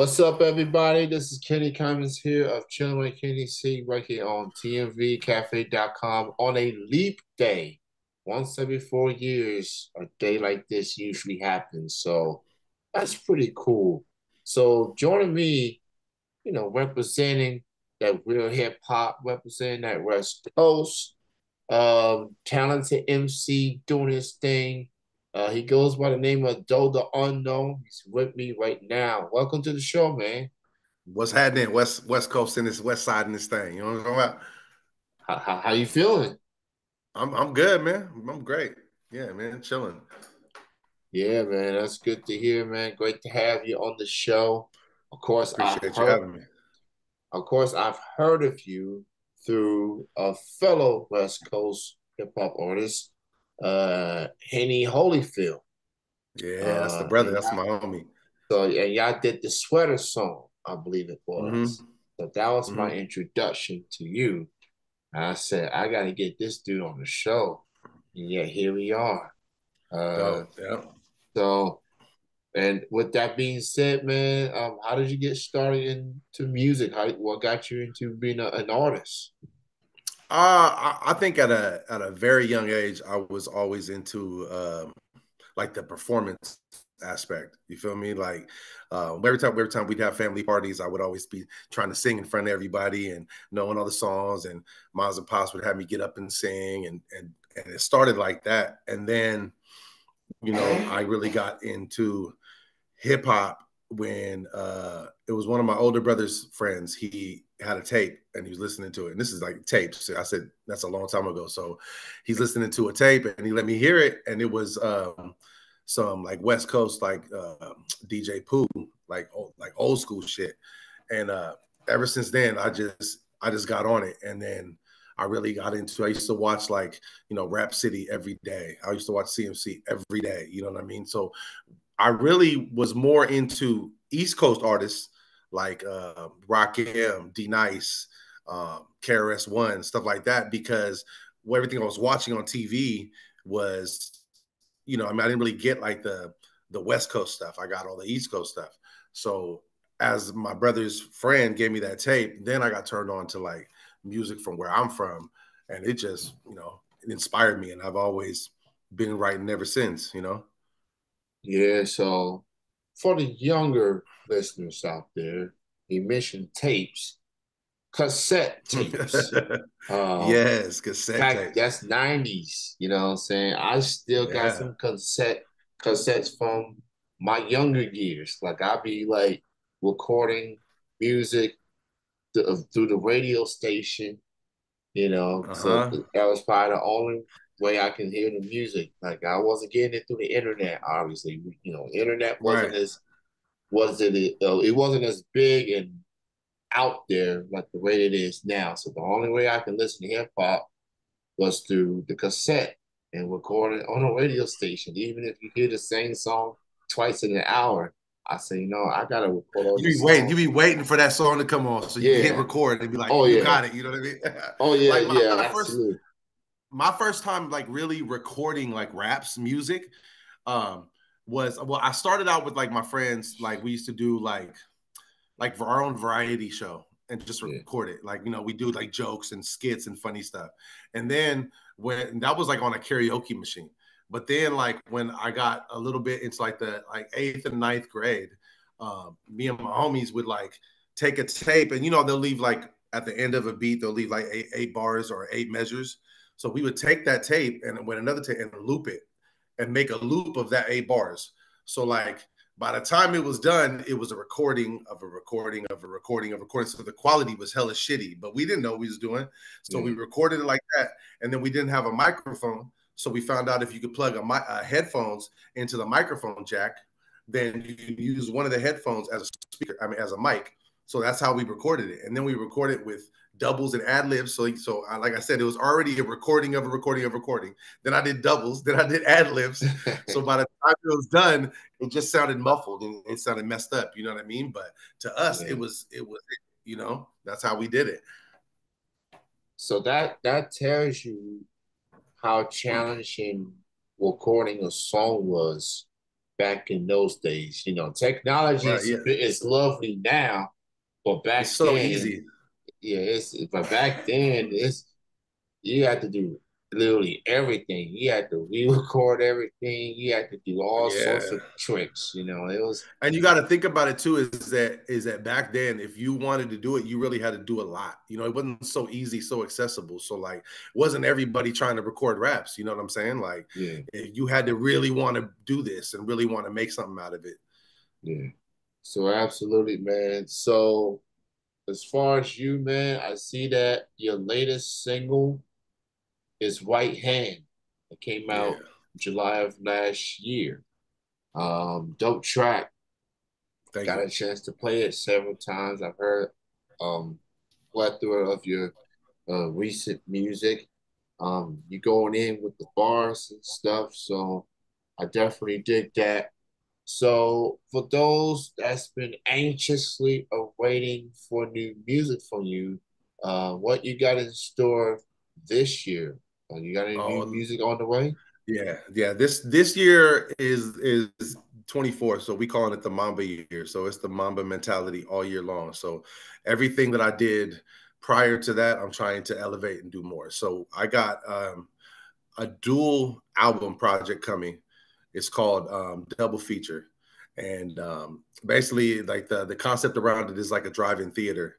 What's up, everybody? This is Kenny Cummins here of Chilling with Kenny C right here on TMVCafe.com on a leap day. Once every four years, a day like this usually happens. So that's pretty cool. So joining me, you know, representing that real hip hop, representing that West Coast, um, talented MC doing his thing. Uh, he goes by the name of Doe the Unknown. He's with me right now. Welcome to the show, man. What's happening? West West Coast in this West Side in this thing. You know what I'm talking about? How, how, how you feeling? I'm I'm good, man. I'm great. Yeah, man, chilling. Yeah, man, that's good to hear, man. Great to have you on the show. Of course, appreciate you having me. Of course, I've heard of you through a fellow West Coast hip hop artist, uh, Henny Holyfield. Yeah, that's the brother. That's my homie. So, and y'all did the sweater song, I believe it was. Mm-hmm. So that was mm-hmm. my introduction to you. And I said, I got to get this dude on the show. And yeah, here we are. Uh, oh, yeah. So, and with that being said, man, um, how did you get started into music? How what got you into being a, an artist? Uh, I think at a at a very young age, I was always into um, like the performance aspect. You feel me? Like uh, every time every time we'd have family parties, I would always be trying to sing in front of everybody and knowing all the songs. And moms and pops would have me get up and sing, and and and it started like that. And then, you know, I really got into hip hop when uh, it was one of my older brother's friends. He had a tape and he was listening to it. And this is like tapes. I said that's a long time ago. So he's listening to a tape and he let me hear it. And it was um, some like West Coast like uh, DJ Pooh, like old, like old school shit. And uh, ever since then, I just I just got on it. And then I really got into. I used to watch like you know Rap City every day. I used to watch CMC every day. You know what I mean? So I really was more into East Coast artists like uh, Rakim, D Nice, um, KRS One, stuff like that, because everything I was watching on TV was, you know, I mean, I didn't really get like the the West Coast stuff. I got all the East Coast stuff. So as my brother's friend gave me that tape, then I got turned on to like music from where I'm from, and it just, you know, it inspired me, and I've always been writing ever since, you know. Yeah, so for the younger listeners out there, he mentioned tapes, cassette tapes. um, yes, cassette fact, tapes. That's 90s, you know what I'm saying? I still yeah. got some cassette cassettes from my younger years. Like I'll be like recording music through the radio station, you know. Uh-huh. So that was probably the only way I can hear the music. Like I wasn't getting it through the internet. Obviously, you know, internet wasn't right. as was it uh, it wasn't as big and out there like the way it is now. So the only way I can listen to hip hop was through the cassette and record it on a radio station. Even if you hear the same song twice in an hour, I say, you know, I gotta record all. You be waiting. You be waiting for that song to come on, so you yeah. hit record and be like, "Oh you yeah, got it." You know what I mean? Oh yeah, like my, yeah. My first, my first time like really recording like raps music um was well i started out with like my friends like we used to do like like our own variety show and just yeah. record it. Like you know we do like jokes and skits and funny stuff. And then when that was like on a karaoke machine. But then like when i got a little bit into like the like eighth and ninth grade um, me and my homies would like take a tape and you know they'll leave like at the end of a beat they'll leave like eight, eight bars or eight measures so we would take that tape and with another tape and loop it and make a loop of that eight bars. So like by the time it was done, it was a recording of a recording of a recording of a recording. So the quality was hella shitty, but we didn't know what we was doing. So yeah. we recorded it like that. And then we didn't have a microphone. So we found out if you could plug a, uh, headphones into the microphone jack, then you can use one of the headphones as a speaker, I mean, as a mic. So that's how we recorded it. And then we recorded it with doubles and ad libs. So, so I, like I said, it was already a recording of a recording of a recording. Then I did doubles. Then I did ad libs. so by the time it was done, it just sounded muffled and it sounded messed up. You know what I mean? But to us, yeah. it was it was you know that's how we did it. So that that tells you how challenging recording a song was back in those days. You know, technology right, is, yeah. is lovely now, but back it's so then, easy. Yeah, it's but back then it's you had to do literally everything. You had to re-record everything. You had to do all yeah. sorts of tricks. You know, it was. And you got to think about it too. Is that is that back then, if you wanted to do it, you really had to do a lot. You know, it wasn't so easy, so accessible. So like, wasn't everybody trying to record raps? You know what I'm saying? Like, yeah, eh, you had to really want to do this and really want to make something out of it. Yeah. So absolutely, man. So as far as you, man, I see that your latest single is White Hand. It came out yeah. July of last year. Um, dope track. Thank Got you. a chance to play it several times. I've heard um plethora of your uh, recent music. Um, you're going in with the bars and stuff, so I definitely dig that. So for those that's been anxiously awaiting for new music from you, uh, what you got in store this year? Uh, you got any new um, music on the way? Yeah, yeah. This this year is is 24, so we calling it the Mamba year. So it's the Mamba mentality all year long. So everything that I did prior to that, I'm trying to elevate and do more. So I got um, a dual album project coming. It's called um, Double Feature, and um, basically, like the the concept around it is like a drive-in theater.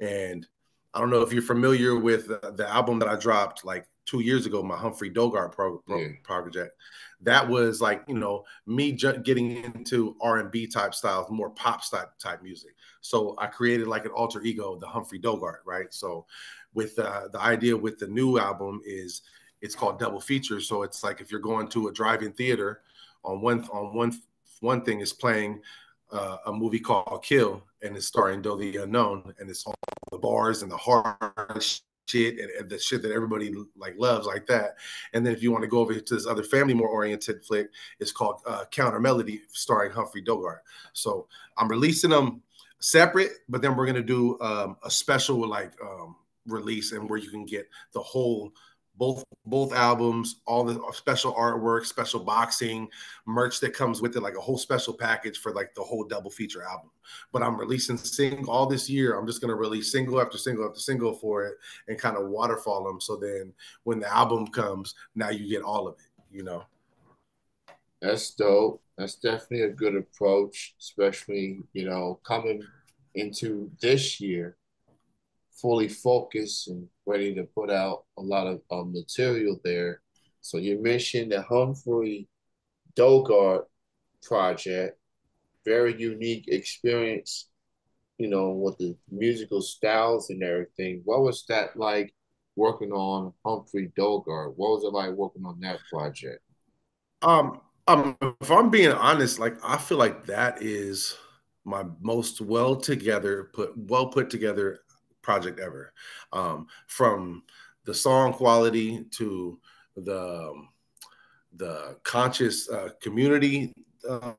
And I don't know if you're familiar with the, the album that I dropped like two years ago, my Humphrey Dogart pro, pro, yeah. project. That was like you know me ju- getting into R and B type styles, more pop type type music. So I created like an alter ego, the Humphrey Dogart, right? So with uh, the idea with the new album is it's called double feature. So it's like if you're going to a drive-in theater, on one on one one thing is playing uh, a movie called Kill, and it's starring Doe the Unknown, and it's all the bars and the hard shit and, and, the shit that everybody like loves like that. And then if you want to go over to this other family more oriented flick, it's called uh, Counter Melody, starring Humphrey Dogart. So I'm releasing them separate, but then we're gonna do um, a special like um, release and where you can get the whole both both albums, all the uh, special artwork, special boxing, merch that comes with it, like a whole special package for like the whole double feature album. But I'm releasing single all this year. I'm just gonna release single after single after single for it and kind of waterfall them. So then when the album comes, now you get all of it, you know. That's dope. That's definitely a good approach, especially, you know, coming into this year fully focused and ready to put out a lot of um, material there. So you mentioned the Humphrey Dogart project, very unique experience, you know, with the musical styles and everything. What was that like working on Humphrey Dogart? What was it like working on that project? Um, um, if I'm being honest, like I feel like that is my most well together, put well put together project ever. Um, from the song quality to the um, the conscious uh, community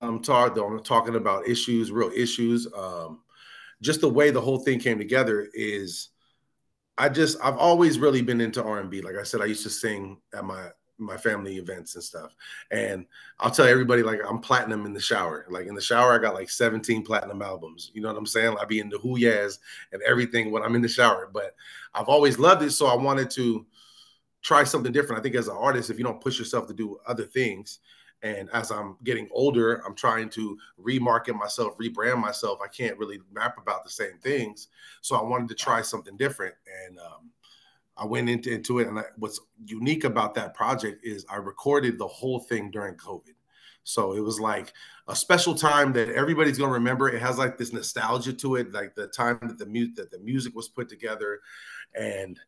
um, talk, I'm talking about issues, real issues. Um, just the way the whole thing came together is, I just I've always really been into R and B. Like I said, I used to sing at my my family events and stuff. And I'll tell everybody like I'm platinum in the shower. Like in the shower, I got like 17 platinum albums. You know what I'm saying? I be in the Huyas and everything when I'm in the shower. But I've always loved it, so I wanted to try something different. I think as an artist, if you don't push yourself to do other things, and as I'm getting older, I'm trying to remarket myself, rebrand myself. I can't really rap about the same things, so I wanted to try something different. And um, I went into, into it, and I, what's unique about that project is I recorded the whole thing during COVID. So it was like a special time that everybody's gonna remember. It has like this nostalgia to it, like the time that the music that the music was put together, and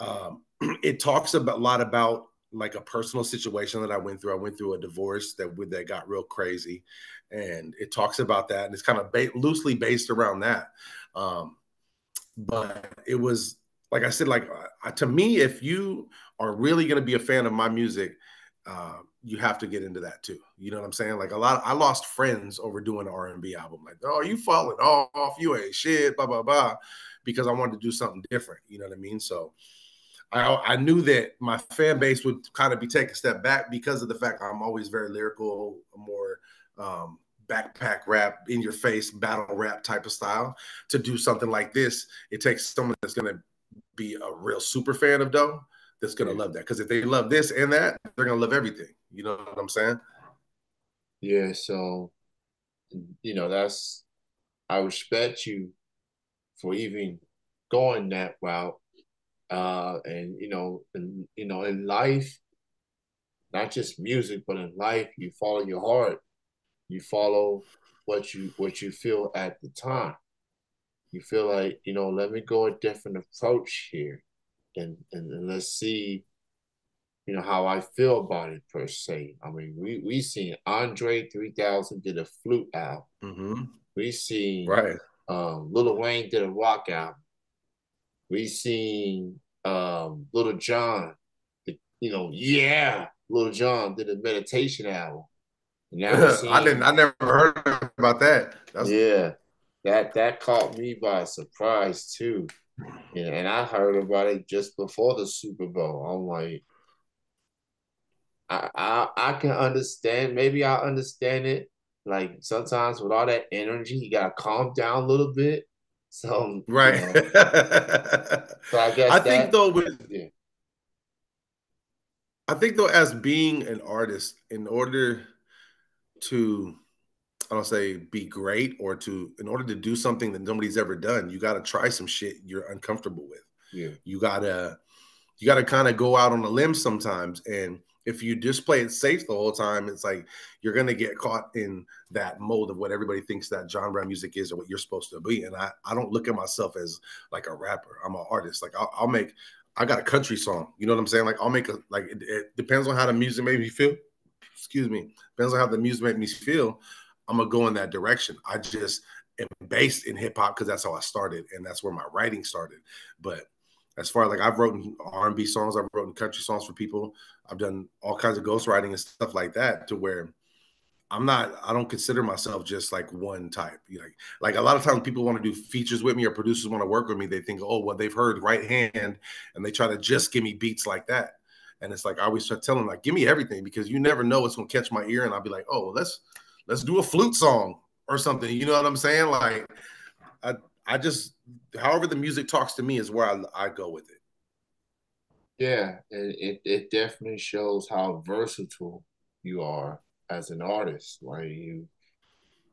um, it talks about, a lot about like a personal situation that I went through. I went through a divorce that that got real crazy, and it talks about that, and it's kind of ba- loosely based around that. Um, but it was like I said, like uh, to me, if you are really going to be a fan of my music, uh, you have to get into that too. You know what I'm saying? Like a lot, of, I lost friends over doing an R&B album. Like, oh, you falling off, you ain't shit, blah blah blah, because I wanted to do something different. You know what I mean? So. I, I knew that my fan base would kind of be taking a step back because of the fact I'm always very lyrical, more um, backpack rap, in your face battle rap type of style. To do something like this, it takes someone that's going to be a real super fan of Doe that's going to love that. Because if they love this and that, they're going to love everything. You know what I'm saying? Yeah. So, you know, that's, I respect you for even going that route. Uh, and you know, and you know, in life, not just music, but in life, you follow your heart. You follow what you what you feel at the time. You feel like, you know, let me go a different approach here and and, and let's see, you know, how I feel about it per se. I mean, we we seen Andre 3000 did a flute album. Mm-hmm. We seen right. Um, Lil Wayne did a rock album. We seen um, Jon, the, you know, yeah, Lil Jon did a meditation album. Seen, I didn't. I never heard about that. That's... Yeah, that that caught me by surprise too. Yeah, and I heard about it just before the Super Bowl. I'm like, I I, I can understand. Maybe I understand it. Like sometimes with all that energy, you gotta calm down a little bit. So right. You know, so I guess I that, think though with yeah. I think though as being an artist, in order to I don't say be great or to in order to do something that nobody's ever done, you got to try some shit you're uncomfortable with. Yeah. You gotta you gotta kind of go out on a limb sometimes. And if you just play it safe the whole time, it's like you're gonna get caught in that mold of what everybody thinks that genre of music is or what you're supposed to be. And I I don't look at myself as like a rapper. I'm an artist. Like I'll, I'll make I got a country song. You know what I'm saying? Like I'll make a like it, it depends on how the music made me feel excuse me, depends on how the music made me feel. I'm gonna go in that direction. I just am based in hip hop because that's how I started and that's where my writing started. But as far like I've written R&B songs, I've written country songs for people. I've done all kinds of ghostwriting and stuff like that to where I'm not I don't consider myself just like one type. Like like a lot of times people want to do features with me or producers want to work with me. They think, oh, well, they've heard right hand and they try to just give me beats like that. And it's like I always try to tell them, like, give me everything because you never know what's gonna catch my ear. And I'll be like, oh, let's let's do a flute song or something. You know what I'm saying? Like, I I just however the music talks to me is where I, I go with it. Yeah, it, it, it definitely shows how versatile you are as an artist. Like you,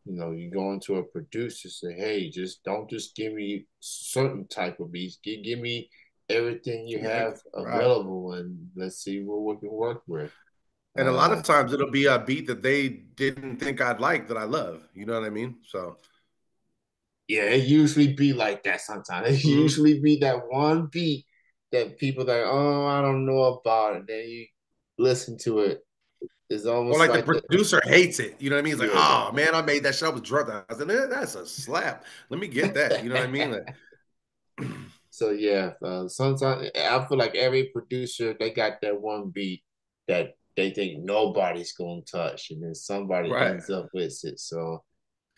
you know, you go into a producer, say, hey, just don't just give me certain type of beats. Give, give me everything you have available right. and let's see what we can work with. And a lot of uh, times it'll be a beat that they didn't think I'd like that I love. You know what I mean? So yeah, it usually be like that sometimes. It mm-hmm. usually be that one beat that people like, oh, I don't know about it. Then you listen to it. It's almost like, like, the producer the, hates it. You know what I mean? It's like, yeah. oh man, I made that shit. I was drunk. I said, that's a slap. Let me get that. You know what I mean? Like, So yeah, uh, sometimes I feel like every producer they got that one beat that they think nobody's gonna touch, and then somebody right. ends up with it. So,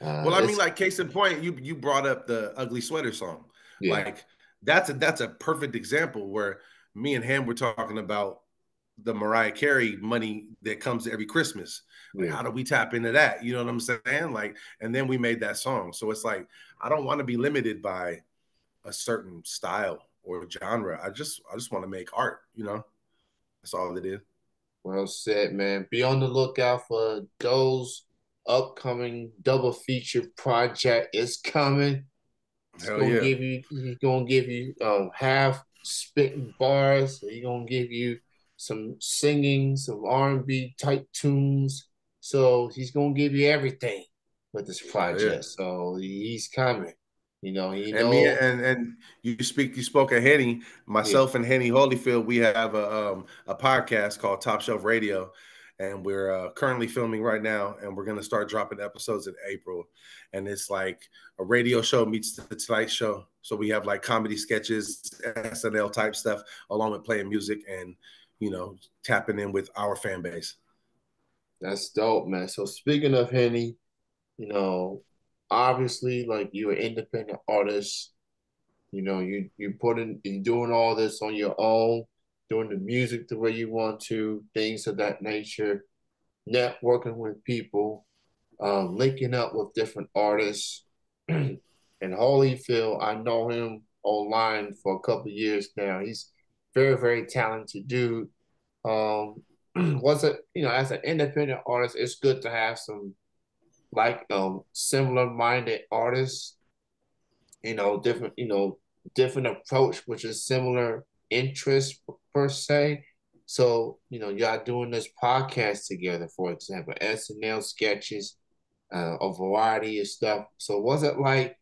uh, well, I mean, like case in point, you you brought up the ugly sweater song. Yeah. Like that's a that's a perfect example where me and him were talking about the Mariah Carey money that comes every Christmas. Like, yeah. how do we tap into that? You know what I'm saying? Like, and then we made that song. So it's like I don't want to be limited by a certain style or genre. I just I just want to make art, you know. That's all it is. Well said, man. Be on the lookout for those upcoming double feature project is coming. It's Hell gonna yeah. give you he's gonna give you um half spitting bars. He's gonna give you some singing, some R and B type tunes. So he's gonna give you everything with this project. Yeah. So he's coming. You know, he and me and and you speak you spoke of Henny, myself yeah. and Henny Holyfield. We have a um, a podcast called Top Shelf Radio, and we're uh, currently filming right now, and we're gonna start dropping episodes in April. And it's like a radio show meets the Tonight Show. So we have like comedy sketches, SNL type stuff, along with playing music and you know tapping in with our fan base. That's dope, man. So speaking of Henny, you know, obviously like you're an independent artist. You know, you you putting you doing all this on your own, doing the music the way you want to, things of that nature, networking with people. um, linking up with different artists. and Holyfield, I know him online for a couple years now. He's very, very talented dude. Um, was it you know as an independent artist, it's good to have some like um similar minded artists. You know, different you know different approach, which is similar interest per se. So you know, y'all doing this podcast together, for example, SNL sketches, uh, a variety of stuff. So was it like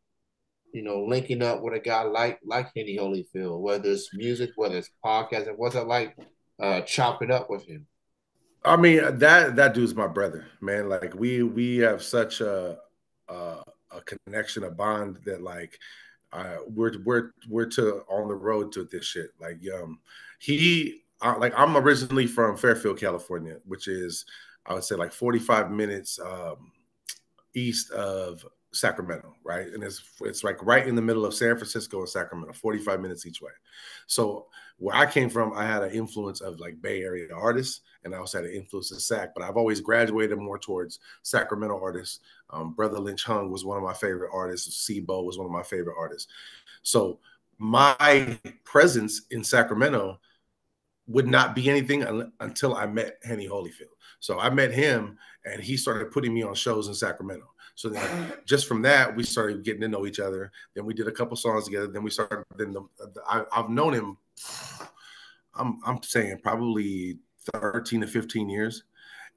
you know, linking up with a guy like like Henny Holyfield, whether it's music, whether it's podcasting, what's it like uh chopping up with him? I mean that that dude's my brother, man. Like we we have such a a, a connection, a bond that like uh, we're we're we're to on the road to this shit. Like um, he uh, like I'm originally from Fairfield, California, which is I would say like 45 minutes um, east of Sacramento, right? And it's it's like right in the middle of San Francisco and Sacramento, 45 minutes each way. So where I came from, I had an influence of like Bay Area artists, and I also had an influence of Sac, but I've always graduated more towards Sacramento artists. Um, Brotha Lynch Hung was one of my favorite artists. C-Bo was one of my favorite artists. So my presence in Sacramento would not be anything un- until I met Henny Holyfield. So I met him, and he started putting me on shows in Sacramento. So then, just from that, we started getting to know each other. Then we did a couple songs together. Then we started. Then the, the I, I've known him. I'm I'm saying probably 13 to 15 years,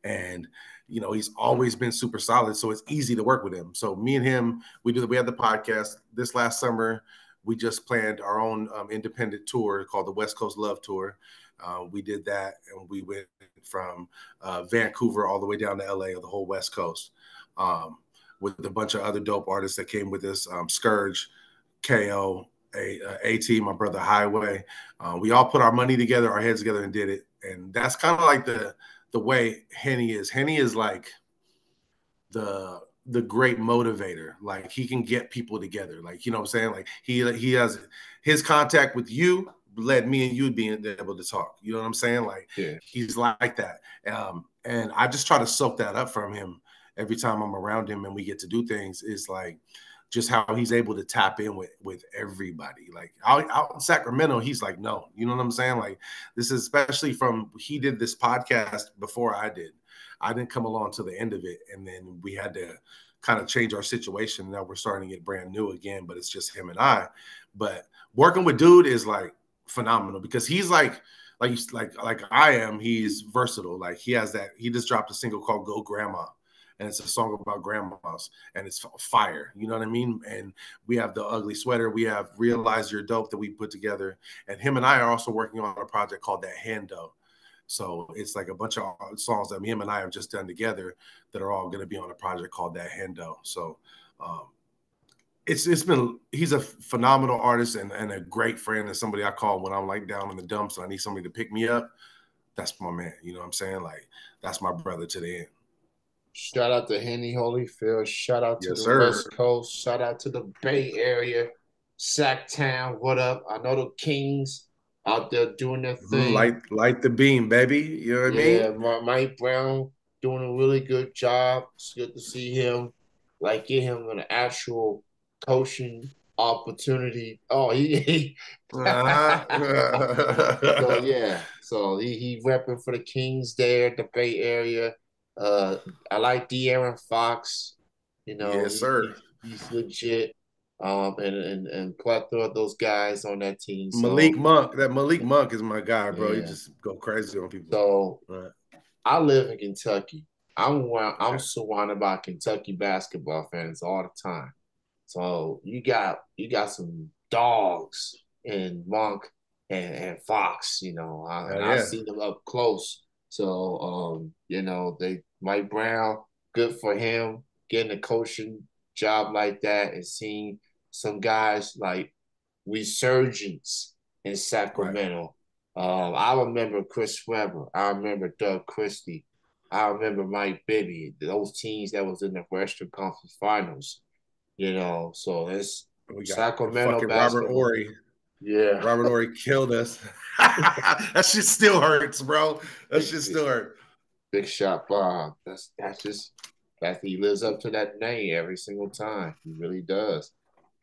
and you know he's always been super solid. So it's easy to work with him. So me and him, we do we had the podcast this last summer. We just planned our own um, independent tour called the West Coast Love Tour. Uh, we did that, and we went from uh, Vancouver all the way down to LA, or the whole West Coast. Um, with a bunch of other dope artists that came with us. Um, Scourge, KO, a, uh, AT, my brother Highway. Uh, we all put our money together, our heads together, and did it. And that's kind of like the the way Henny is. Henny is like the the great motivator. Like he can get people together. Like you know what I'm saying. Like he he has his contact with you led me and you being able to talk. You know what I'm saying? Like yeah. he's like that. Um, and I just try to soak that up from him every time I'm around him and we get to do things is like just how he's able to tap in with with everybody. Like out, out in Sacramento, he's like, no, you know what I'm saying? Like this is especially from he did this podcast before I did. I didn't come along to the end of it, and then we had to kind of change our situation. Now we're starting to get brand new again, but it's just him and I. But working with dude is like phenomenal because he's like like like like I am. He's versatile. Like he has that. He just dropped a single called "Go Grandma." And it's a song about grandmas and it's fire you know what i mean and we have the ugly sweater we have realize you're dope that we put together and him and i are also working on a project called that hando so it's like a bunch of songs that him and i have just done together that are all going to be on a project called that hando so um, it's it's been he's a phenomenal artist and, and a great friend and somebody I call when I'm like down in the dumps and I need somebody to pick me up. That's my man. You know what I'm saying? Like that's my brother to the end. Shout out to Henny Holyfield. Shout out to yes, the sir. West Coast. Shout out to the Bay Area, Sacktown. What up? I know the Kings out there doing their mm-hmm. thing. Light, light the beam, baby. You know what yeah, I mean? Yeah, Mike Brown doing a really good job. It's good to see him. Like get him an actual coaching opportunity. Oh, he. he uh-huh. so yeah, so he he repping for the Kings there, at the Bay Area. Uh, I like De'Aaron Fox. You know, yes, sir. He, he's legit. Um, and and and plethora of those guys on that team. So, Malik Monk, that Malik Monk is my guy, bro. Yeah. He just go crazy on people. So right. I live in Kentucky. I'm I'm surrounded by Kentucky basketball fans all the time. So you got you got some dogs in Monk and, and Fox, you know, I, and yeah. I've seen them up close. So um, you know, they Mike Brown, good for him getting a coaching job like that and seeing some guys like resurgence in Sacramento. Right. Um, I remember Chris Webber. I remember Doug Christie. I remember Mike Bibby. Those teams that was in the Western Conference Finals. You know, so it's Sacramento. Robert Horry. Yeah, Robert Horry killed us. that shit still hurts, bro. That shit still hurts. Big shot Bob. That's that's just That he lives up to that name every single time. He really does.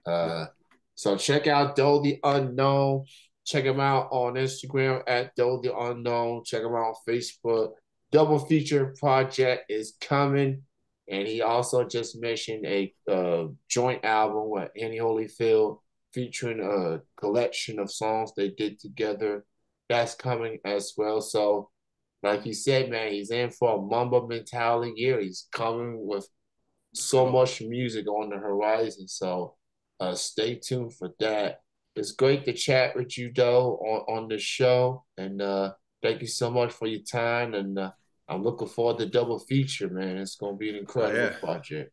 Uh, so check out Doe the Unknown. Check him out on Instagram at Doe the Unknown. Check him out on Facebook. Double feature project is coming. And he also just mentioned a uh, joint album with Henny Holyfield featuring a collection of songs they did together. That's coming as well. So, like you said, man, he's in for a Mamba mentality year. He's coming with so much music on the horizon. So, uh, stay tuned for that. It's great to chat with you, though, on, on the show. And uh, thank you so much for your time. And uh, I'm looking forward to double feature, man. It's gonna be an incredible yeah. project.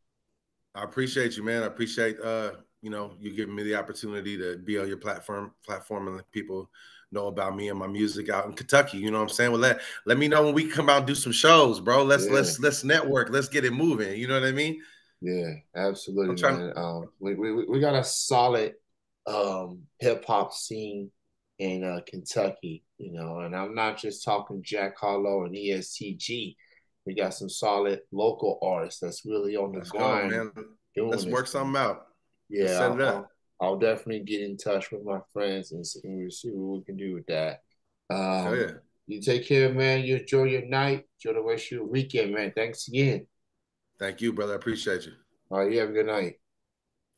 I appreciate you, man. I appreciate uh, you know, you're giving me the opportunity to be on your platform platform and let people know about me and my music out in Kentucky. You know what I'm saying? Well, let let me know when we come out and do some shows, bro. Let's yeah. let's let's network. Let's get it moving. You know what I mean? Yeah, absolutely, man. Um, we, we we got a solid um hip hop scene in uh, Kentucky, you know, and I'm not just talking Jack Harlow and ESTG. We got some solid local artists that's really on the Let's grind. Go, man. Let's work thing. something out. Yeah, I'll, I'll, I'll, definitely get in touch with my friends and see, see what we can do with that. Um, oh, yeah. You take care, man. You enjoy your night. Enjoy the rest of your weekend, man. Thanks again. Thank you, brother. I appreciate you. All right. You have a good night.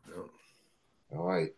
Yep. All right.